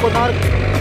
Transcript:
Kunar